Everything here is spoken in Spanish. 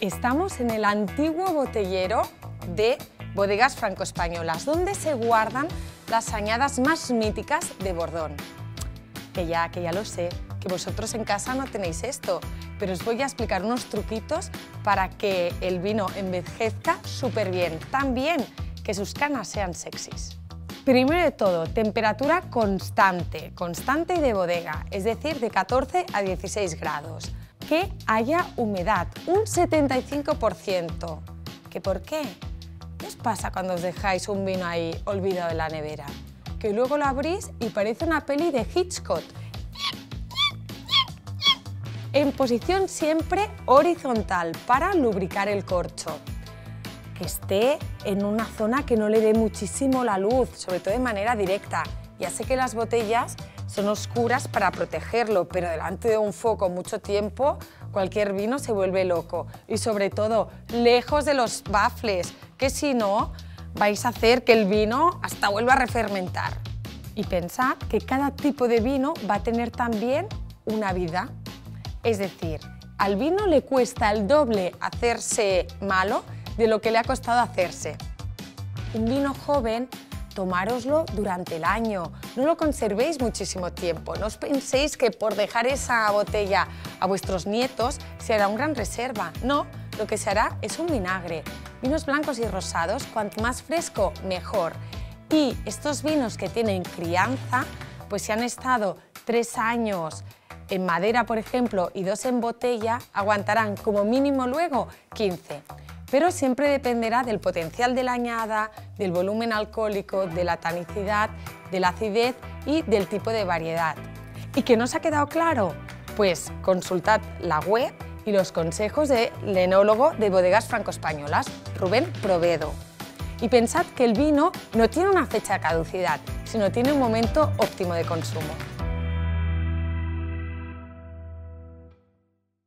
Estamos en el antiguo botellero de bodegas franco-españolas, donde se guardan las añadas más míticas de Bordón. Que ya, que ya lo sé, que vosotros en casa no tenéis esto, pero os voy a explicar unos truquitos para que el vino envejezca súper bien, también que sus canas sean sexys. Primero de todo, temperatura constante, constante de bodega, es decir, de 14 a 16 grados. Que haya humedad, un 75%. ¿Que por qué? ¿Qué os pasa cuando os dejáis un vino ahí olvidado en la nevera? Que luego lo abrís y parece una peli de Hitchcock. En posición siempre horizontal para lubricar el corcho que esté en una zona que no le dé muchísimo la luz, sobre todo de manera directa. Ya sé que las botellas son oscuras para protegerlo, pero delante de un foco mucho tiempo, cualquier vino se vuelve loco. Y sobre todo, lejos de los bafles, que si no, vais a hacer que el vino hasta vuelva a refermentar. Y pensad que cada tipo de vino va a tener también una vida. Es decir, al vino le cuesta el doble hacerse malo de lo que le ha costado hacerse. Un vino joven, tomároslo durante el año, no lo conservéis muchísimo tiempo, no os penséis que por dejar esa botella a vuestros nietos se hará un gran reserva, no, lo que se hará es un vinagre. Vinos blancos y rosados, cuanto más fresco, mejor. Y estos vinos que tienen crianza, pues si han estado tres años en madera, por ejemplo, y dos en botella, aguantarán como mínimo luego 15 pero siempre dependerá del potencial de la añada, del volumen alcohólico, de la tanicidad, de la acidez y del tipo de variedad. ¿Y qué nos ha quedado claro? Pues consultad la web y los consejos del enólogo de bodegas franco-españolas, Rubén Provedo. Y pensad que el vino no tiene una fecha de caducidad, sino tiene un momento óptimo de consumo.